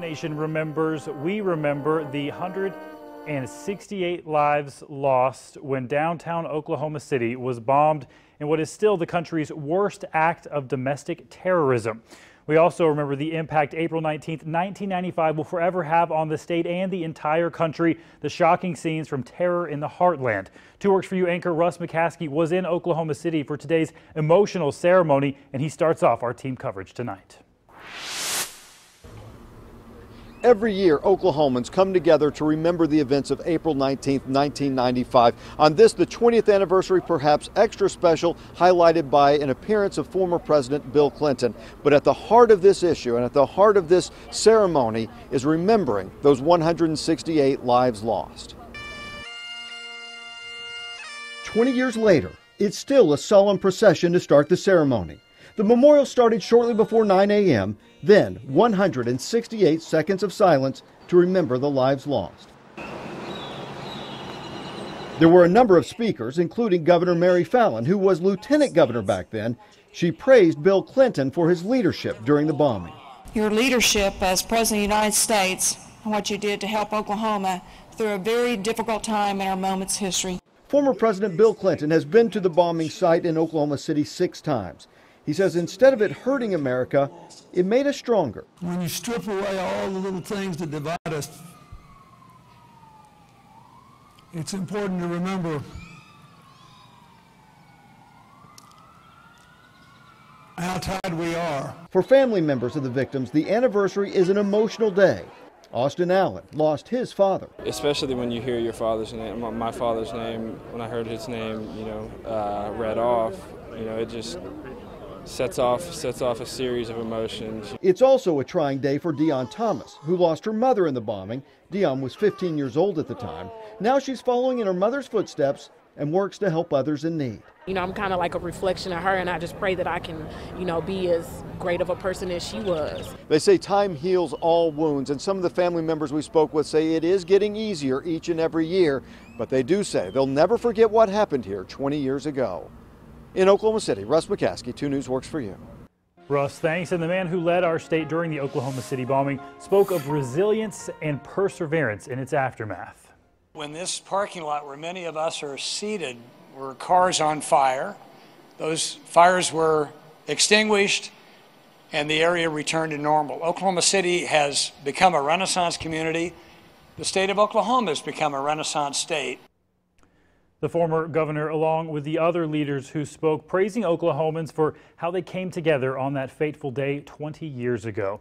Nation remembers, we remember the 168 lives lost when downtown Oklahoma City was bombed in what is still the country's worst act of domestic terrorism. We also remember the impact April 19, 1995 will forever have on the state and the entire country, the shocking scenes from terror in the heartland. Two Works for You anchor Russ McCaskey was in Oklahoma City for today's emotional ceremony, and he starts off our team coverage tonight. Every year, Oklahomans come together to remember the events of April 19, 1995. On this, the 20th anniversary, perhaps extra special, highlighted by an appearance of former President Bill Clinton. But at the heart of this issue and at the heart of this ceremony is remembering those 168 lives lost. 20 years later, it's still a solemn procession to start the ceremony. The memorial started shortly before 9 a.m., then 168 seconds of silence to remember the lives lost. There were a number of speakers, including Governor Mary Fallin, who was lieutenant governor back then. She praised Bill Clinton for his leadership during the bombing. Your leadership as President of the United States and what you did to help Oklahoma through a very difficult time in our moment's history. Former President Bill Clinton has been to the bombing site in Oklahoma City six times. He says instead of it hurting America, it made us stronger. When you strip away all the little things that divide us, it's important to remember how tied we are. For family members of the victims, the anniversary is an emotional day. Austin Allen lost his father. Especially when you hear your father's name, my father's name, when I heard his name, you know, uh, read off, you know, it just sets off sets off a series of emotions. It's also a trying day for Dion Thomas, who lost her mother in the bombing. Dion was 15 years old at the time. Now she's following in her mother's footsteps and works to help others in need. You know, I'm kind of like a reflection of her, and I just pray that I can, you know, be as great of a person as she was. They say time heals all wounds, and some of the family members we spoke with say it is getting easier each and every year, but they do say they'll never forget what happened here 20 years ago. In Oklahoma City, Russ McCaskey, 2 News Works for You. Russ, thanks. And the man who led our state during the Oklahoma City bombing spoke of resilience and perseverance in its aftermath. When this parking lot where many of us are seated were cars on fire, those fires were extinguished and the area returned to normal. Oklahoma City has become a renaissance community. The state of Oklahoma has become a renaissance state. The former governor, along with the other leaders who spoke, praising Oklahomans for how they came together on that fateful day 20 years ago.